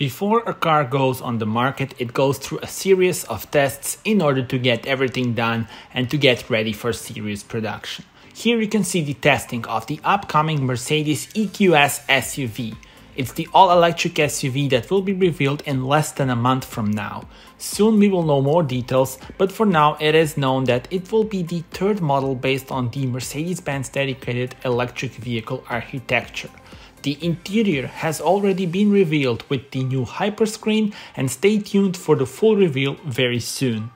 Before a car goes on the market, it goes through a series of tests in order to get everything done and to get ready for series production. Here you can see the testing of the upcoming Mercedes EQS SUV. It's the all-electric SUV that will be revealed in less than a month from now. Soon we will know more details, but for now it is known that it will be the third model based on the Mercedes-Benz dedicated electric vehicle architecture. The interior has already been revealed with the new Hyperscreen and stay tuned for the full reveal very soon.